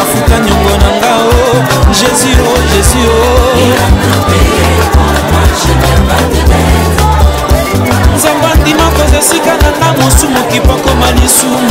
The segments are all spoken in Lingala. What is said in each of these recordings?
afuta nyongo na nga o oh. jésus o oh, jésus o nzambe andima koza esika na nga mosumu kipakoma lisumu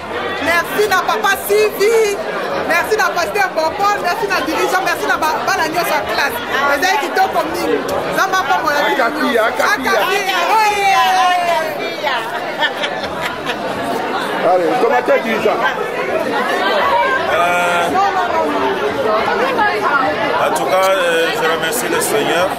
merci na papa sivi merci na pasteur bopol merci na dirigeant merci na bana nyonso ya classe ezali kitoko mingi zamba apambola Allez, commentaire dirigeant. Euh, en tout cas, euh, je remercie le Seigneur.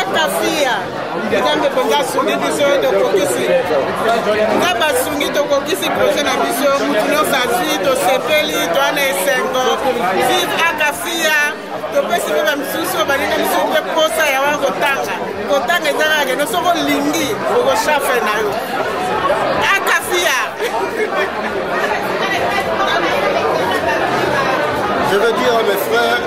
akafia nzambe mpenza asungi biso yo tokokisi nzambe asungi tokokisi projet na biso motu nyonso azwi tosepeli toya na esengo vive akafia topesi mpe bamisusu oyo balinga biso mpe mposa ya wana kotanga kotanga eza kaka kende soko olingi okoshafe na yo akafia Je veux dire à mes frères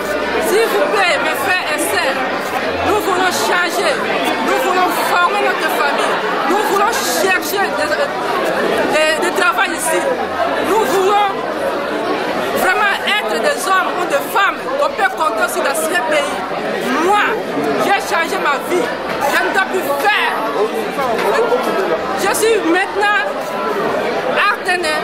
S'il vous plaît, mes frères et sœurs, nous voulons changer, nous voulons former notre famille. Nous voulons chercher des, travail ici. Nous voulons vraiment être des hommes ou des femmes On peut compter sur dans ce pays. Moi, j'ai changé ma vie. Je ne dois plus faire. Je suis maintenant partenaire,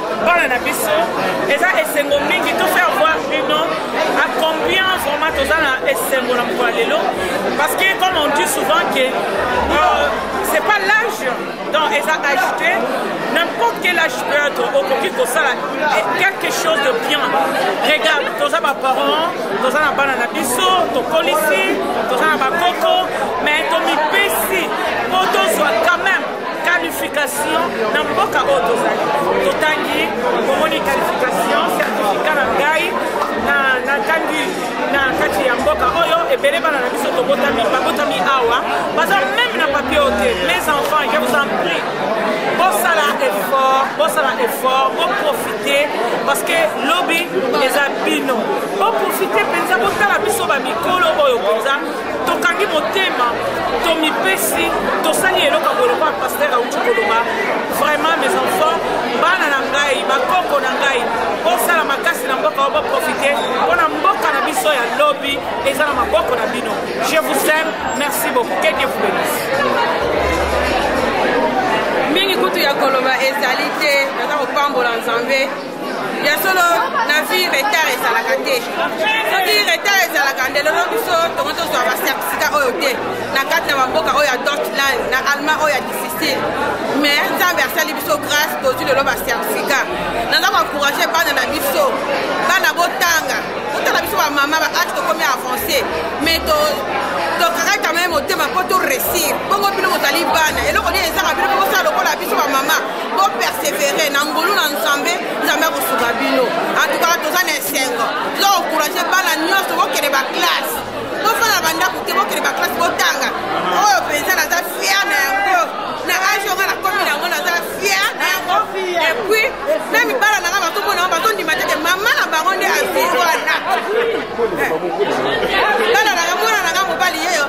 bana na biso eza esengo mingi to faire voir bino à combien vraiment toza na esengo na mokolo ya lelo parce que comme on dit souvent que euh, c'est pas l'âge donc eza ajouté n'importe quel âge peut okoki kosala quelque chose de bien regarde toza baparent toza na bana na biso tokolisi toza na bakoko mais tomipesi mpo tozwa quand même qualification na mboka oyo tozali totangi omoni qualification certificat na ngai natangi na kati ya mboka oyo ebele bana na biso tobotami babotami awa baza meme na papier oyo te mes enfants je vous en prie bosala effort bosala effort boprofite parce que lobi eza bino boprofite mpenza botala biso bamikolo oyo mpenza tokangi motema tomipesi tosali eloko ya koloba pasteur auti koloba vraiment mes enfants bana na ngai bakoko na ngai bosala makasi na mboka oyo boprofite mpo na mboka na biso ya lobi eza na maboko na bino je vous aime merci beaucoup que dieu vous bénisse mingi kutu ya koloba ezali te naza kopambola nzambe ya solo na vie retard ezalaka te soki retard ezalaka nde lelo biso tongo tozwa basertifika oyo te na kati na bamboka oyo ya dortland na allemand oyo ya difficile mais nzambe asali biso grâce tozwi lelo basertifika naza koencourage bana na biso bana botanga botala biso bamama baage tokomi avance mais tokaka quand même motema mpo to réussir bongo bino bozali bana eloko nini ezaka bino bokosala lokola biso bamama bo persevere na ngolu na nzambe nzambe akosuka bino antukaka toza na esengo toza kokourage bana nyonso bokende baklasse bofanda bandako te bokende baklasse botanga oyo mpenza naza fier na yango na age oyo nga nakomi na yango naza fier na yango epuis meme bana na nga bazomona yango bazondima tete mama na bango nde azwi wana bana na nga mwana na nga mobali yeyo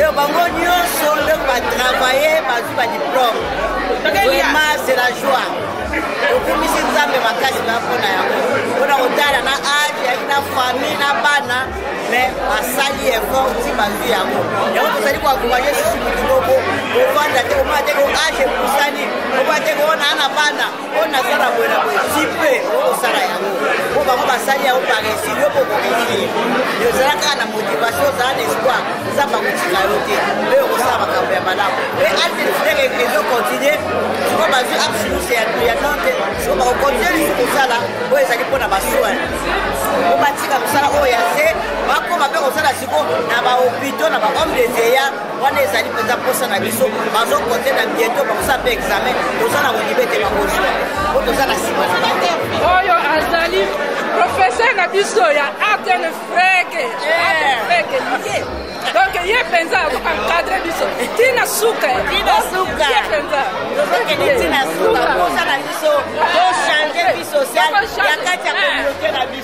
Yo bango nyonso ndeko ba travailler bazwi ba diplome vraiment c'est la joie okumisi nzambe makasi na mpona yango mpona kotala na age yaki na famille na bana mais basali effort ti bazwi yango yango tozali koakompagne susu motu moko ovanda te omona te ko age epusani omona te koona na bana mpo naza na boye na boye ti mpe okosala yango mpo bango basali yango paresi yo mpo okokiie ozala kaka na motivation ozala na espoir nzambe akotika yo te mpe okosala makambo ya malamu mpe altenesideke ezokontinue siko bazwi absinuse ya nante siko bakokontinue lisusu kosala oyo ezali mpo na basoin mpo batika mosala oyo ya se bakoma mpe kosala siko na bahopito na bahomme de zeya wana ezali mpenza mposa na biso bazokote na bieto bakosala mpe examen toza na kolibe te bakozwa mpo toza na nsima na bango oyo azali professeur na biso ya arten freke freke ye donc ye mpenza akoencadre biso ntina suka ye mpenza tozokende ntina suka mposa na biso tochange vie sociale ya kati ya communauté na biso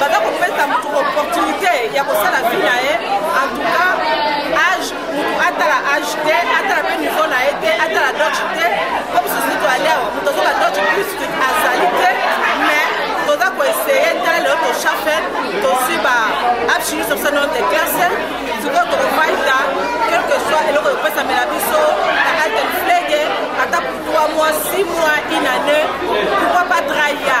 baza kopesa motu opportunité ya kosala vi na ye en tout cas age motu atala age te atala mpe niveau na ye te atala doce te po mosusu toali awa moto azoba doce plus que azali te mais toza koeseye tala lelo toshafe tozwi ba apshi nyonso biso nao de classe sikoyo tokofaita quelque soit eloko ekopesamela biso na alten flege ata pourkoi moi 6 mois une année pourkoi pas traya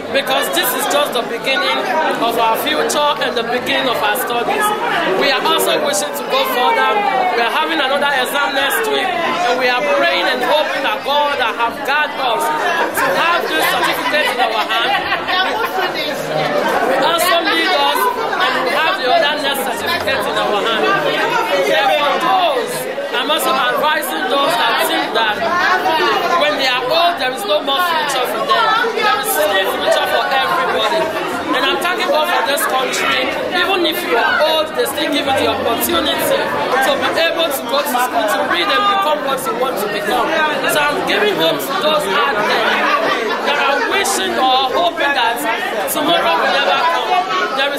because this is just the beginning of our future and the beginning of our studies. We are also wishing to go further. We are having another exam next week and we are praying and hoping that God have guided us to have this certificate in our hand. also lead us and we have the other next certificate in our hand. Therefore, those, I'm also advising those that that when they are old, there is no more future for them. There is still future for everybody. And I'm thanking God for this country. Even if you are old, they still give you the opportunity to be able to go to school, to read and become what you want to become. So I'm giving hope to those out there that are wishing or hoping that tomorrow will never come. There is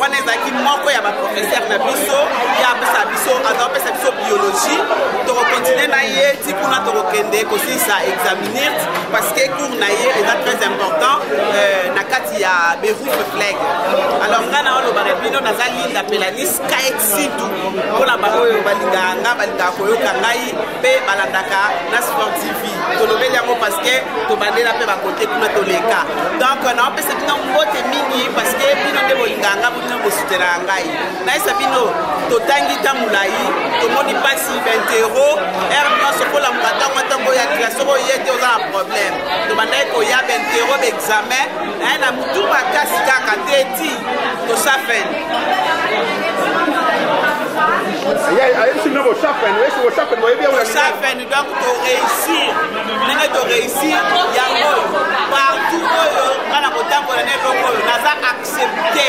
wana ezalaki moko ya baprofesere na biso ye apesa biso azopesa biso biologie tokokontinue na ye ti kuna tokokende kosilisa examiner parce que cours na ye eza très important euh, na kati ya beruf fleg alors ngai na olobaka bino naza linda pelanis kaet situ mpo na baoyo balingaka ngai balingaka koyoka ngai mpe balandaka na sport tv tolobeli yango parce que tobandela mpe bakote kuna toleka donc naopesa bino mbote mingi parce que bino nde bolingaka ngai bino bosutelaka ngai nayesa bino totangi ntan molai tomoni mpasi bentero ere nyonso kolamuka ntango ntango ya kila soki oye te oza na problème tobandaki koya bentero baexamen naye na motu makasi kaka te ti tosafen ayebisi bino bosafen esi bosafen boyebi yango donc toreusir ndenge toreusir yango oyo partout oyo nga na kotambola na eloko oyo naza accepte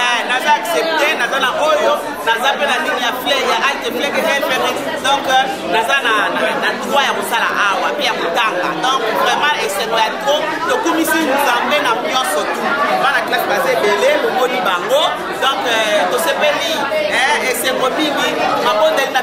eh, naza accepte naza na oyo naza mpe na ligne ya fle ya alte fleke efene donc euh, naza na droit ya kosala awa mpe ya kotanga donc vraiment esengo ya tro tokumisi nzambe na nyonso tu bana classe baza ebele lomoni bango donc euh, tosepeli eh, esengo mingi mabondeli na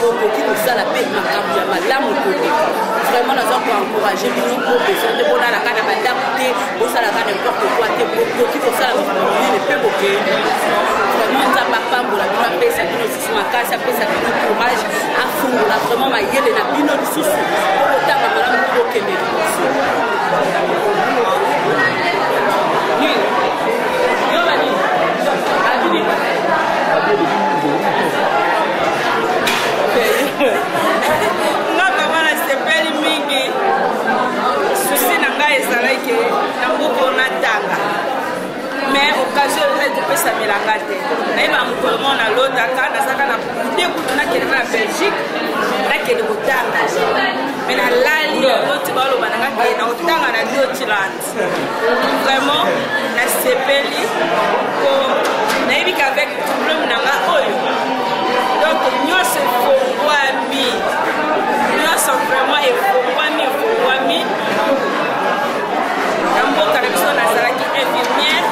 tokoki kosala mpe makambo ya malamu koleka vraiment naza koencourage bino po besoin te bolalaka na bandako te bosalaka nimporte koi te bokoki kosala makambo minene mpe bokei vraiment nzambe apambola bino apesa bino lisusu makasi apesa bino courage afungola vraiment mayele na bino lisusu po botanga malamu po bokende liboso Thank you. nga kama nasepeli mingi susi na ngai ezalaki na mbuko natanga mais occasion ezali kopesamela nga te nayeba mokolo moko nalotaka nazaka na kude kutu nakelema na belgique nakende kotanga mais nalali yango ti baloba na nga te na kotanga na diotilanda vraiment nasepeli po nayebi qu'avec problème na nga oyo donc nyonso efongwami nyonso vraiment efongwami efongwami na mboka na biso nazalaki infirmière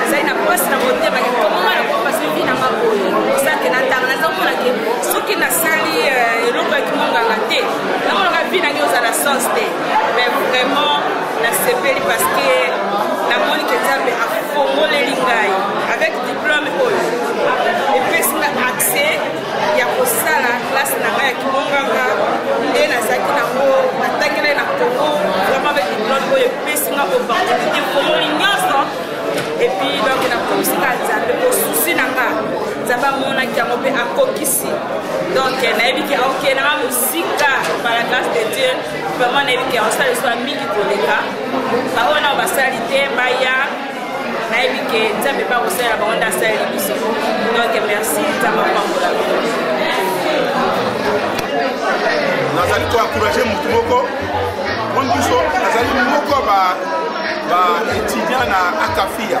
nazali na poste na motema kikomoma na kopasi vi na maboye osake natanga nazomona te soki nasali euh, eloko ya kimonganga te namonaka vi nange ozala sens te mais vraiment nasepeli parce que namoni ke nzambe afongoleli ngai avec diplôme oyo epesi nga accès ya kosala classe na ngai ya kimonganga nde nazalaki nango natangelai na congo vraiment avec diplôme oyo epesi nga opportunité fongoli nyonso epuis donc nakomisika nzambe kosusi na nga nzambe amonaki yango mpe akokisi donc nayebi ke aokende nga mosika par la grâce de dieu vraiment nayebi ke osala eswa mingi koleka bango wana basali te baya nayebi ke nzambe mpe akosalela bango nde asaleli biso donc merci nzambe apambola nazali ko encourage motu moko moni biso azali moko ba étudiant na akafia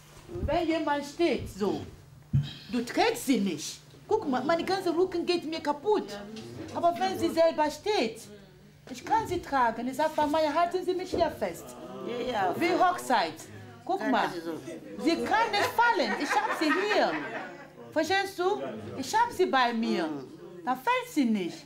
Wenn jemand steht so, Du trägst sie nicht. Guck mal, meine ganze Rücken geht mir kaputt. Aber wenn sie selber steht, ich kann sie tragen. Ich sag, Mama, halten Sie mich hier fest. Wie Hochzeit. Guck mal, sie kann nicht fallen. Ich hab sie hier. Verstehst du? Ich hab sie bei mir. Da fällt sie nicht.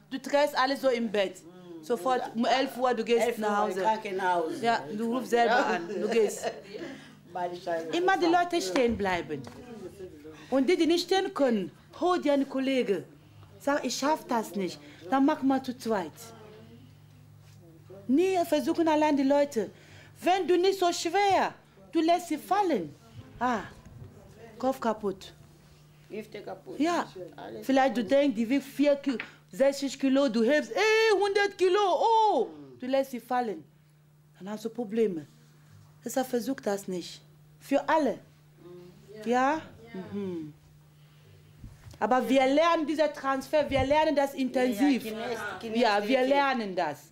du trägst alles so im Bett. Sofort um 11 Uhr, du gehst nach Hause. Krankenhaus. Ja, du rufst selber an, du gehst. Immer die Leute stehen bleiben. Und die, die nicht stehen können, hol dir einen Kollegen. Sag, ich schaff das nicht. Dann mach mal zu zweit. Nie versuchen allein die Leute. Wenn du nicht so schwer, du lässt sie fallen. Ah, Kopf kaputt. Hüfte kaputt. Ja, vielleicht du denkst, die wiegt 4 Kilo, 60 Kilo, du hebst, ey, eh, 100 Kilo, oh, du lässt sie fallen. Dann hast du Probleme. Deshalb versuch das nicht. Für alle. Mm, ja? Mhm. Aber wir lernen diesen Transfer, wir lernen das intensiv. Ja, wir lernen das.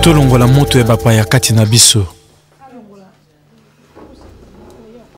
tolongola moto ya bapaya kati na biso